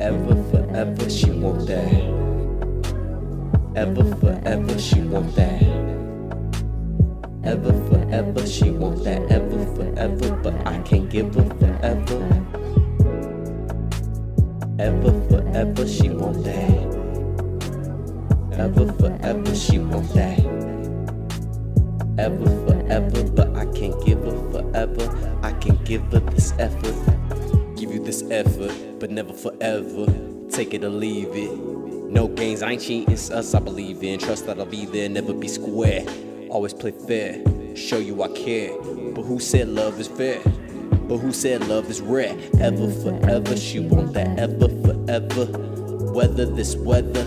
Ever, forever, she want that. Ever, forever, she want that. Ever, forever, she want that. Ever, forever, but I can't give her forever. Ever, forever, she want that. Ever, forever, she want that. Ever, forever, but I can't give her forever. I can give her this effort. This effort, but never forever. Take it or leave it. No games, I ain't cheating, it's us I believe in. Trust that I'll be there, never be square. Always play fair, show you I care. But who said love is fair? But who said love is rare? Ever, forever, she want that ever, forever. Whether this weather,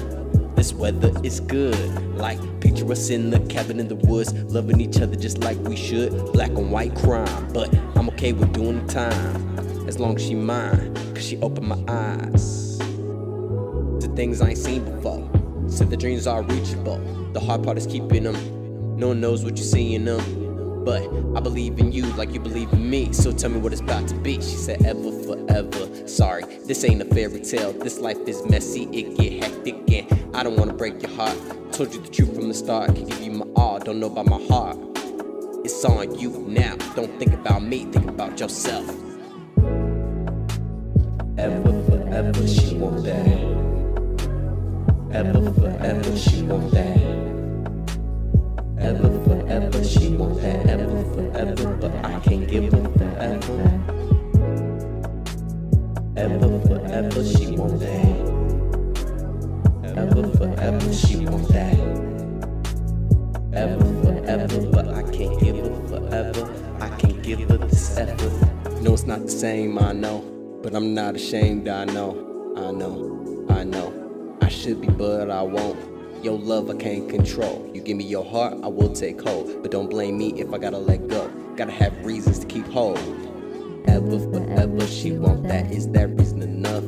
this weather is good. Like, picture us in the cabin in the woods, loving each other just like we should. Black and white crime, but I'm okay with doing the time. As long as she mine, cause she opened my eyes to things I ain't seen before. Said the dreams are reachable. The hard part is keeping them. No one knows what you see in them. But I believe in you like you believe in me. So tell me what it's about to be. She said, ever, forever. Sorry, this ain't a fairy tale. This life is messy, it get hectic, and I don't wanna break your heart. Told you the truth from the start. Can give you my all, don't know about my heart. It's on you now. Don't think about me, think about yourself. Ever, forever, she want that. Ever, forever, she want that. Ever, forever, she want that. Ever, forever, but I can't give her forever. Ever, forever, she want that. Ever, forever, she want that. Ever, forever, but I can't give her forever. I can't give her this effort. No, it's not the same, I know. But I'm not ashamed, I know. I know, I know. I should be, but I won't. Your love I can't control. You give me your heart, I will take hold. But don't blame me if I gotta let go. Gotta have reasons to keep hold. Ever, forever, she want that. Is that reason enough?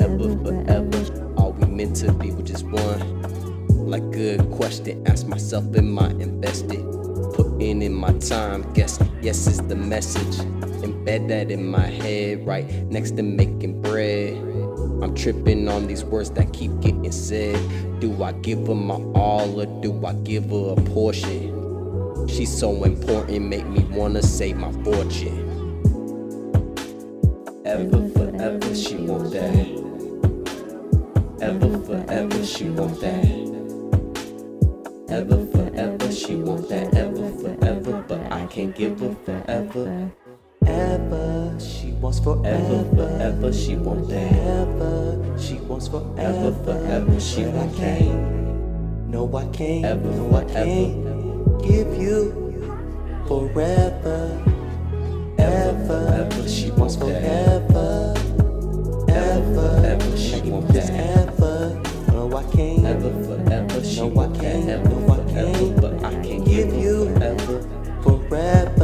Ever, forever, are we meant to be with just one? Like good question, ask myself, am I invested? Putting in my time, guess yes is the message. Embed that in my head, right next to making bread. I'm tripping on these words that keep getting said. Do I give her my all or do I give her a portion? She's so important, make me wanna save my fortune. Ever, forever, she want that. Ever, forever, she want that. Ever, forever, she want that can't give her forever. Ever, she wants forever, forever, she wants forever. She wants forever, forever, she I can't. No, I can't. Ever, no, I can't give you forever. Ever, ever, she wants forever. Ever, ever, she wants that, ever. No, I can't. Ever, forever, she no, I can't. No, I can't. But I can't give you forever prep